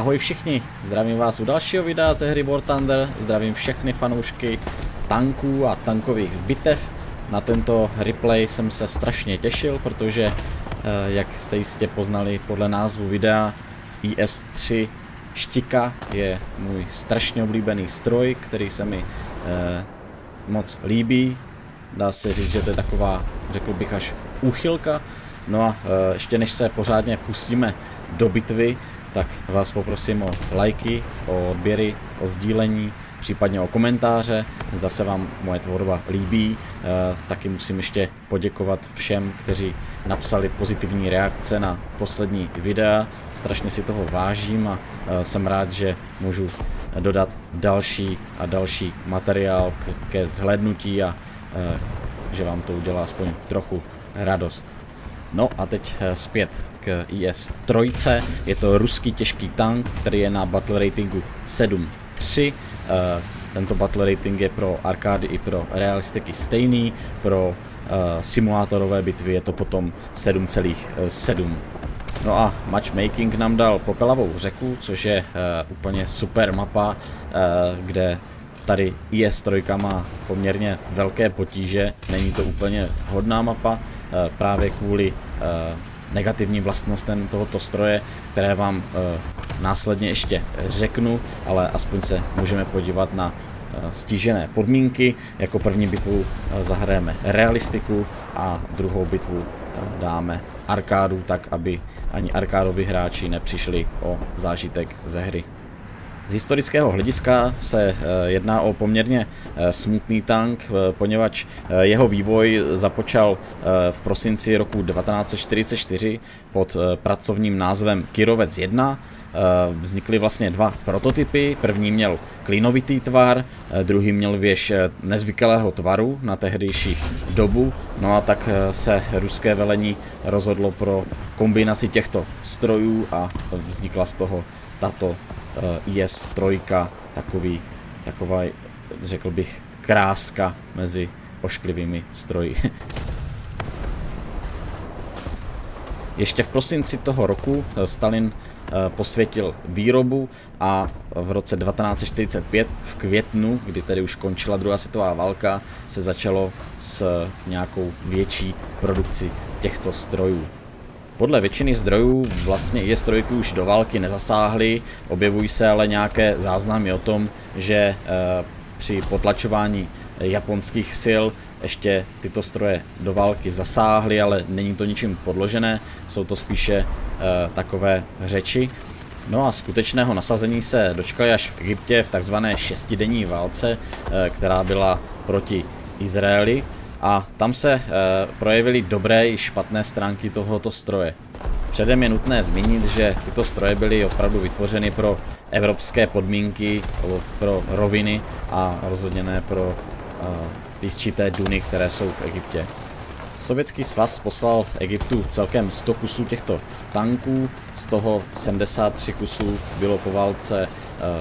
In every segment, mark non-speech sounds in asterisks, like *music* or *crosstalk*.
Ahoj všichni, zdravím vás u dalšího videa ze hry War Thunder, zdravím všechny fanoušky tanků a tankových bitev. Na tento replay jsem se strašně těšil, protože, eh, jak jste jistě poznali podle názvu videa, IS-3 Štika je můj strašně oblíbený stroj, který se mi eh, moc líbí. Dá se říct, že to je taková, řekl bych, až úchylka. No a eh, ještě než se pořádně pustíme do bitvy, tak vás poprosím o lajky, o odběry, o sdílení, případně o komentáře, zda se vám moje tvorba líbí. E, taky musím ještě poděkovat všem, kteří napsali pozitivní reakce na poslední videa. Strašně si toho vážím a e, jsem rád, že můžu dodat další a další materiál ke zhlédnutí a e, že vám to udělá aspoň trochu radost. No a teď zpět k IS-3. Je to ruský těžký tank, který je na battle ratingu 7.3. Eh, tento battle rating je pro arkády i pro realistiky stejný, pro eh, simulátorové bitvy je to potom 7,7. No a matchmaking nám dal Popelavou řeku, což je uh, úplně super mapa, uh, kde tady IS-3 má poměrně velké potíže, není to úplně hodná mapa, uh, právě kvůli negativním vlastnostem tohoto stroje, které vám e, následně ještě řeknu, ale aspoň se můžeme podívat na e, stížené podmínky. Jako první bitvu e, zahrajeme realistiku a druhou bitvu dáme arkádu, tak aby ani arkádoví hráči nepřišli o zážitek ze hry. Z historického hlediska se eh, jedná o poměrně eh, smutný tank, eh, poněvadž jeho vývoj započal v prosinci roku 1944 pod pracovním názvem Kirovec 1. Vznikly vlastně dva prototypy. První měl klínovitý tvar, druhý měl věž nezvyklého tvaru na tehdejší dobu. No a tak se ruské velení rozhodlo pro kombinaci těchto strojů a vznikla z toho tato Eh, IS-3, takový, taková, řekl bych, kráska mezi ošklivými stroji. *laughs* Ještě v prosinci toho roku eh, Stalin eh, posvětil výrobu a v roce 1945 v květnu, kdy tedy už končila druhá světová válka, se začalo s nějakou větší produkci těchto strojů. Podle většiny zdrojů vlastně je strojky už do války nezasáhly, objevují se ale nějaké záznamy o tom, že eh, při potlačování japonských sil ještě tyto stroje do války zasáhly, ale není to ničím podložené, jsou to spíše eh, takové řeči. No a skutečného nasazení se dočkali až v Egyptě v takzvané šestidenní válce, eh, která byla proti Izraeli a tam se e, projevily dobré i špatné stránky tohoto stroje. Předem je nutné zmínit, že tyto stroje byly opravdu vytvořeny pro evropské podmínky, pro roviny a rozhodně ne pro e, písčité duny, které jsou v Egyptě. Sovětský svaz poslal Egyptu celkem 100 kusů těchto tanků, z toho 73 kusů bylo po válce e,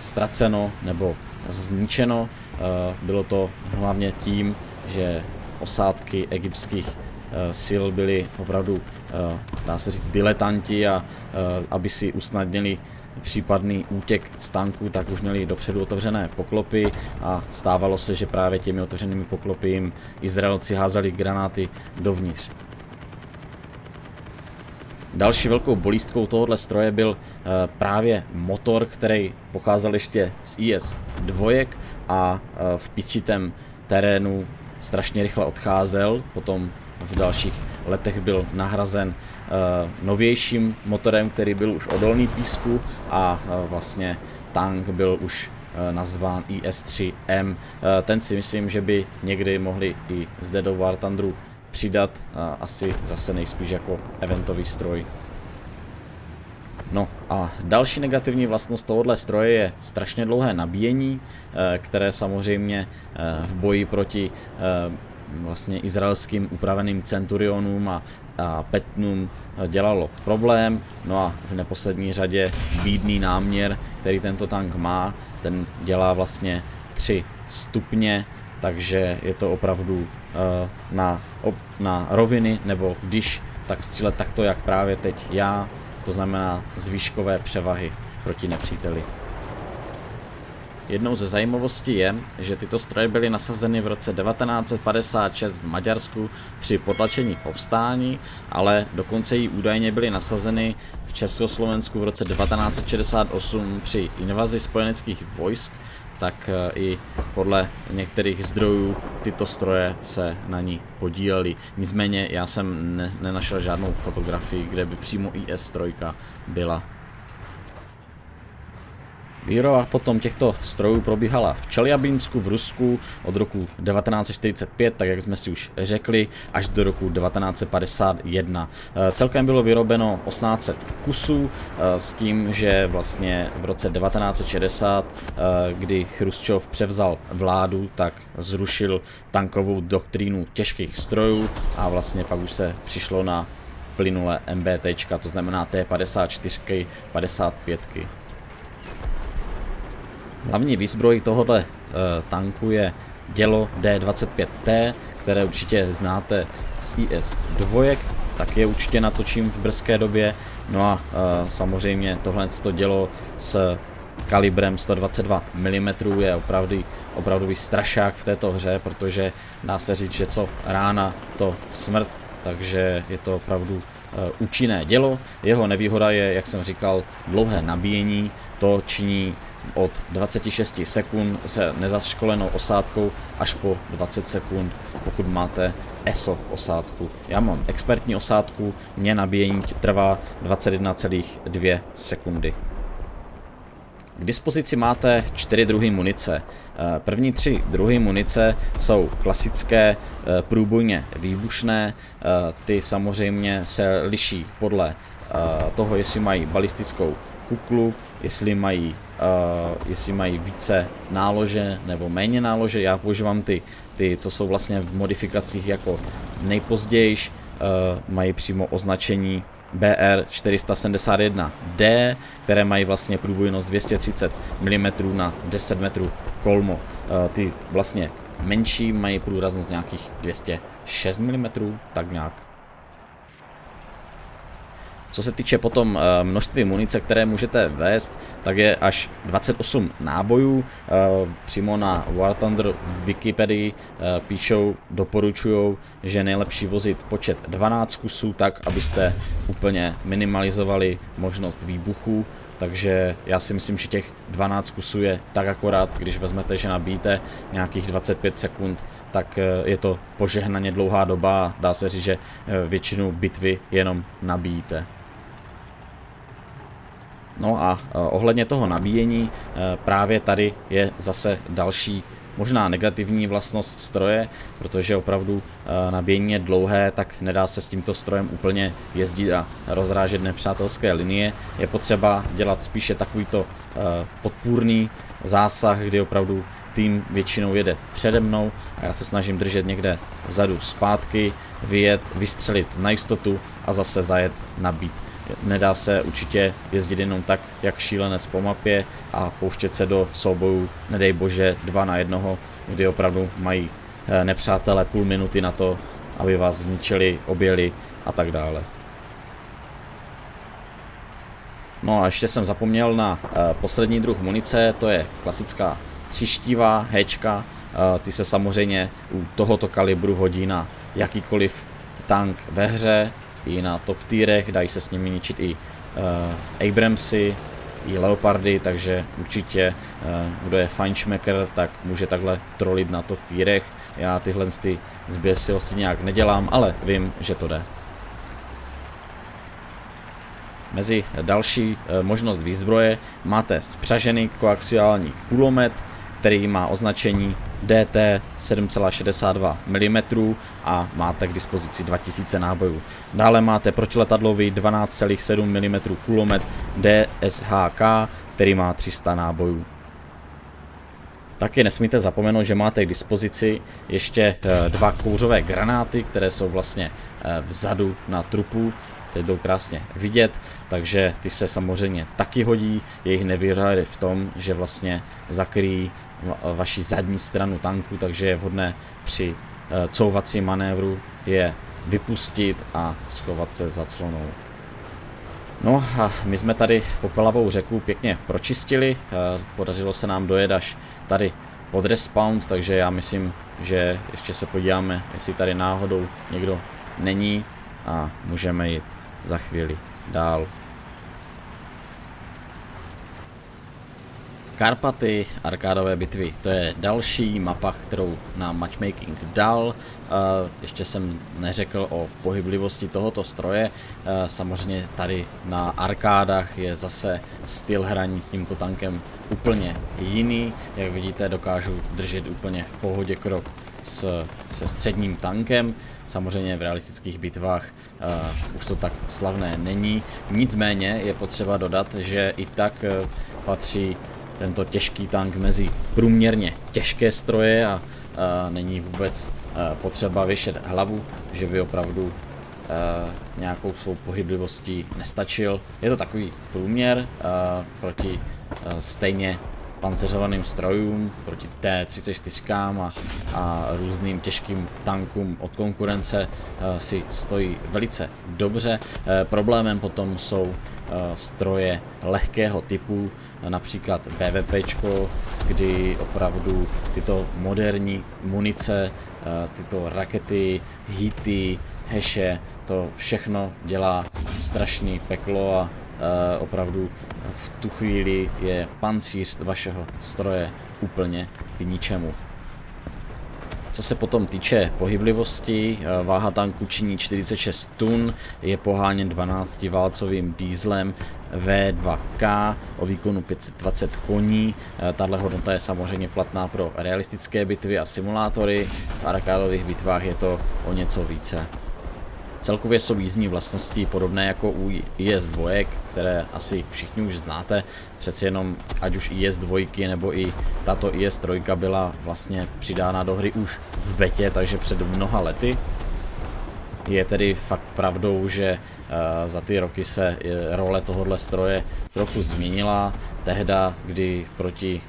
ztraceno nebo zničeno. E, bylo to hlavně tím, že osádky egyptských eh, sil byli opravdu, eh, dá se říct, diletanti a eh, aby si usnadnili případný útěk z tanku, tak už měli dopředu otevřené poklopy a stávalo se, že právě těmi otevřenými poklopy jim Izraelci házeli granáty dovnitř. Další velkou bolístkou tohohle stroje byl právě motor, který pocházel ještě z IS dvojek a v písčitém terénu strašně rychle odcházel, potom v dalších letech byl nahrazen uh, novějším motorem, který byl už odolný písku a uh, vlastně tank byl už uh, nazván IS-3M. Uh, ten si myslím, že by někdy mohli i zde do War Thunderu přidat, asi zase nejspíš jako eventový stroj. No a další negativní vlastnost tohohle stroje je strašně dlouhé nabíjení, eh, které samozřejmě eh, v boji proti eh, vlastně izraelským upraveným centurionům a, a petnům dělalo problém. No a v neposlední řadě bídný náměr, který tento tank má, ten dělá vlastně 3 stupně, takže je to opravdu na, na roviny, nebo když tak střílet takto, jak právě teď já, to znamená z výškové převahy. proti nepříteli. Jednou ze zajímavostí je, že tyto stroje byly nasazeny v roce 1956 v Maďarsku při potlačení povstání, ale dokonce i údajně byly nasazeny v Československu v roce 1968 při invazi spojeneckých vojsk, tak eh, i podle některých zdrojů tyto stroje se na ní podílely. Nicméně já jsem ne, nenašel žádnou fotografii, kde by přímo IS-3 byla Výroba potom těchto strojů probíhala v Čeliabinsku v Rusku od roku 1945, tak jak jsme si už řekli, až do roku 1951. Eh, celkem bylo vyrobeno 1800 kusů eh, s tím, že vlastně v roce 1960, eh, kdy Chruščov převzal vládu, tak zrušil tankovou doktrínu těžkých strojů a vlastně pak už se přišlo na plynulé MBT, to znamená T54, 55. Hlavní výzbroj tohohle uh, tanku je dělo D25T, které určitě znáte z IS-2, tak je určitě natočím v brzké době. No a uh, samozřejmě tohle dělo s kalibrem 122 mm je opravdu, opravdový strašák v této hře, protože dá se říct, že co rána, to smrt, takže je to opravdu uh, účinné dělo. Jeho nevýhoda je, jak jsem říkal, dlouhé nabíjení, to činí od 26 sekund se nezaškolenou osádkou až po 20 sekund, pokud máte ESO osádku. Já mám expertní osádku, mě nabíjení trvá 21,2 sekundy. K dispozici máte čtyři druhy munice. Eh, první tři druhy munice jsou klasické eh, průbojně výbušné, eh, ty samozřejmě se liší podle toho, jestli mají balistickou kuklu, jestli mají jestli mají více nálože nebo méně nálože. Já používám ty, ty co jsou vlastně v modifikacích jako nejpozdějiš, uh, mají přímo označení BR471D, které mají vlastně průbojnost 230 mm na 10 metrů kolmo. Uh, ty vlastně menší mají průraznost nějakých 206 mm, tak nějak co se týče potom eh, množství munice, které můžete vést, tak je až 28 nábojů. Eh, přímo na War Thunder Wikipedii eh, píšou, doporučují, že je nejlepší vozit počet 12 kusů, tak abyste úplně minimalizovali možnost výbuchů. Takže já si myslím, že těch 12 kusů je tak akorát, když vezmete, že nabíjíte nějakých 25 sekund, tak je to požehnaně dlouhá doba a dá se říct, že většinu bitvy jenom nabíjíte. No a eh, ohledně toho nabíjení, eh, právě tady je zase další možná negativní vlastnost stroje, protože opravdu eh, nabíjení je dlouhé, tak nedá se s tímto strojem úplně jezdit a rozrážet nepřátelské linie. Je potřeba dělat spíše takovýto podpůrný zásah, kdy opravdu tým většinou jede přede mnou a já se snažím držet někde vzadu zpátky, vyjet, vystřelit na jistotu a zase zajet nabít nedá se určitě jezdit jenom tak, jak šílenec po mapě a pouštět se do soubojů, nedej bože, dva na jednoho, kdy opravdu mají eh, nepřátelé půl minuty na to, aby vás zničili, objeli a tak dále. No a ještě jsem zapomněl na eh, poslední druh munice, to je klasická třištivá hečka. Eh, ty se samozřejmě u tohoto kalibru hodí na jakýkoliv tank ve hře, i na top tírech, dají se s nimi ničit i uh, Abramsy, i Leopardy, takže určitě, uh, kdo je fajnšmeker, tak může takhle trolit na top tírech. Já tyhle ty zběsilosti nějak nedělám, ale vím, že to jde. Mezi další uh, možnost výzbroje máte spřažený koaxiální kulomet, který má označení DT 7,62 mm a máte k dispozici 2000 nábojů. Dále máte protiletadlový 12,7 mm kulomet DSHK, který má 300 nábojů. Taky nesmíte zapomenout, že máte k dispozici ještě eh, dva kouřové granáty, které jsou vlastně eh, vzadu na trupu. Teď jdou krásně vidět, takže ty se samozřejmě taky hodí. Jejich nevýhoda je v tom, že vlastně zakryjí vaši zadní stranu tanku, takže je vhodné při eh, couvací manévru je vypustit a schovat se za clonou. No a my jsme tady Popelavou řeku pěkně pročistili, eh, podařilo se nám dojet až tady pod respawn, takže já myslím, že ještě se podíváme, jestli tady náhodou někdo není a můžeme jít za chvíli dál. Karpaty, arkádové bitvy, to je další mapa, kterou nám matchmaking dal. Ještě jsem neřekl o pohyblivosti tohoto stroje. Samozřejmě tady na arkádách je zase styl hraní s tímto tankem úplně jiný. Jak vidíte, dokážu držet úplně v pohodě krok s, se středním tankem. Samozřejmě v realistických bitvách uh, už to tak slavné není. Nicméně je potřeba dodat, že i tak uh, patří tento těžký tank mezi průměrně těžké stroje a, a není vůbec a, potřeba vyšet hlavu, že by opravdu a, nějakou svou pohyblivostí nestačil. Je to takový průměr a, proti a, stejně panceřovaným strojům, proti T-34 a, a různým těžkým tankům od konkurence a, si stojí velice dobře. E, problémem potom jsou stroje lehkého typu, například BVP, kdy opravdu tyto moderní munice, tyto rakety, hity, heše, to všechno dělá strašný peklo a opravdu v tu chvíli je pancíř vašeho stroje úplně k ničemu. Co se potom týče pohyblivosti, eh, váha tanku činí 46 tun, je poháněn 12 válcovým dýzlem V2K o výkonu 520 koní. Eh, tahle hodnota je samozřejmě platná pro realistické bitvy a simulátory, v arkádových bitvách je to o něco více. Celkově jsou jízdní vlastnosti podobné jako u IS-2, které asi všichni už znáte. Přeci jenom, ať už IS-2 nebo i tato IS-3 byla vlastně přidána do hry už v betě, takže před mnoha lety. Je tedy fakt pravdou, že eh, za ty roky se eh, role tohohle stroje trochu změnila. Tehda, kdy proti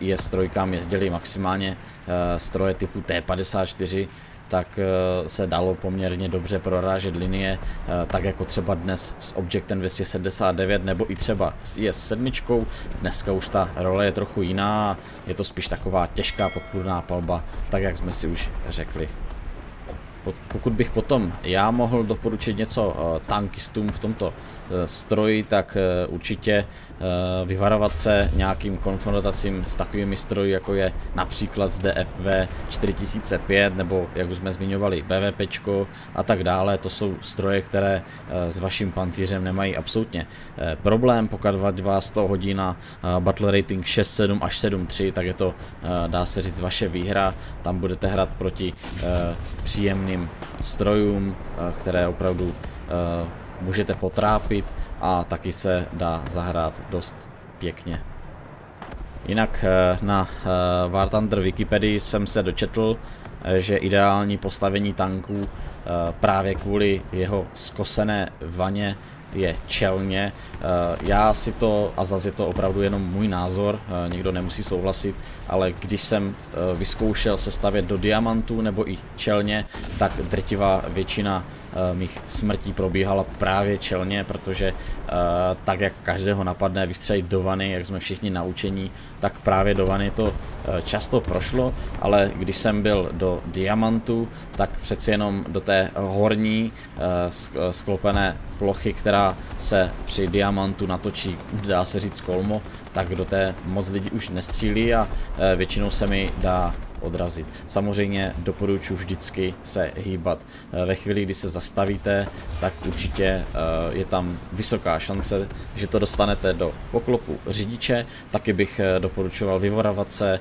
IS-3 jezdili maximálně eh, stroje typu T-54, tak eh, se dalo poměrně dobře prorážet linie, eh, tak jako třeba dnes s Objectem 279 nebo i třeba s IS-7. Dneska už ta role je trochu jiná, je to spíš taková těžká podpůrná palba, tak jak jsme si už řekli. Pokud bych potom já mohl doporučit něco eh, tankistům v tomto stroji, tak určitě Eh, vyvarovat se nějakým konfrontacím s takovými stroji, jako je například z DFV 4005 nebo jak už jsme zmiňovali BVP a tak dále. To jsou stroje, které eh, s vaším pancířem nemají absolutně eh, problém. Pokud vás to hodí na battle rating 6.7 až 7.3, tak je to, dá se říct, vaše výhra. Tam budete hrát proti příjemným strojům, které opravdu můžete potrápit a taky se dá zahrát dost pěkně. Jinak eh, na eh, War Thunder Wikipedii jsem se dočetl, eh, že ideální postavení tanků právě kvůli jeho skosené vaně je čelně. Já si to, a zase je to opravdu jenom můj názor, nikdo nemusí souhlasit, ale když jsem vyzkoušel se stavět do diamantů nebo i čelně, tak drtivá většina mých smrtí probíhala právě čelně, protože eh, tak jak každého napadne vystřelit do vany, jak jsme všichni naučení, tak právě do vany to eh, často prošlo, ale když jsem byl do diamantu, tak přeci jenom do té horní sklopené plochy, která se při diamantu natočí, dá se říct kolmo, tak do té moc lidí už nestřílí a většinou se mi dá odrazit. Samozřejmě doporučuji vždycky se hýbat. Eh, ve chvíli, kdy se zastavíte, tak určitě eh, je tam vysoká šance, že to dostanete do poklopu řidiče. Taky bych eh, doporučoval vyvoravat se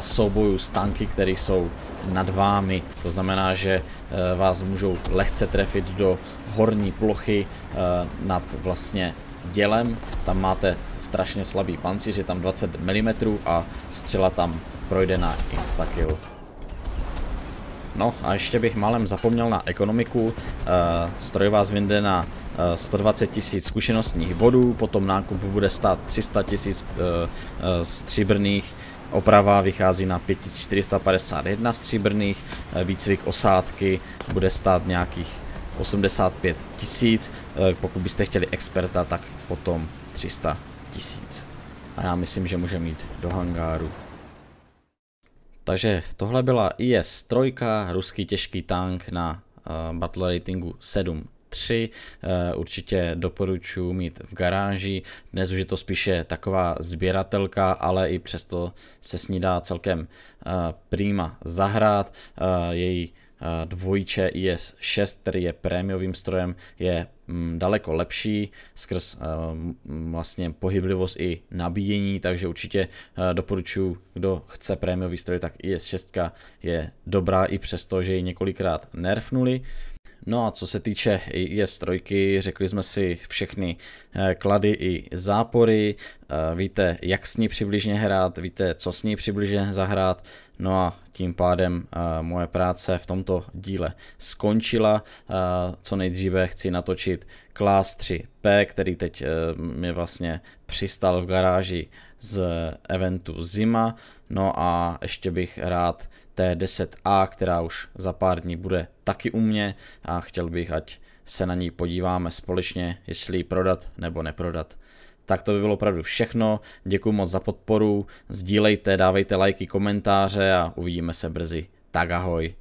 soubojů s tanky, které jsou nad vámi. To znamená, že vás můžou lehce trefit do horní plochy nad vlastně dělem. Tam máte strašně slabý pancíř, je tam 20 mm a střela tam projde na instakill. No a ještě bych málem zapomněl na ekonomiku. Uh, stroj vás vyjde na 120 eh, tisíc zkušenostních bodů, potom nákup bude stát 300 tisíc uh, uh, stříbrných, oprava vychází na 5451 stříbrných, výcvik osádky bude stát nějakých 85 tisíc, eh, pokud byste chtěli experta, tak potom 300 tisíc. A já myslím, že může mít do hangáru. Takže tohle byla IS-3, ruský těžký tank na uh, battle ratingu 7 3. Eh, určitě doporučuji mít v garáži. Dnes už je to spíše taková sběratelka, ale i přesto se s ní dá celkem eh, prima zahrát. Její dvojče IS-6, který je prémiovým strojem, je mm, daleko lepší skrz vlastně pohyblivost i nabíjení, takže určitě doporučuji, kdo chce prémiový stroj, tak IS-6 je dobrá i přesto, že ji několikrát nerfnuli. No a co se týče IS-3, řekli jsme si všechny eh, klady i zápory, eh, víte, jak s ní přibližně hrát, víte, co s ní přibližně zahrát, no a tím pádem uh, moje práce v tomto díle skončila. Co nejdříve chci natočit Class 3P, který teď mi vlastně přistal v garáži z eventu Zima. No a ještě bych rád T10A, která už za pár dní bude taky u mě a chtěl bych, ať se na ní podíváme společně, jestli ji prodat nebo neprodat. Tak to by bylo opravdu všechno. Děkuji moc za podporu, sdílejte, dávejte lajky, komentáře a uvidíme se brzy. Tak ahoj.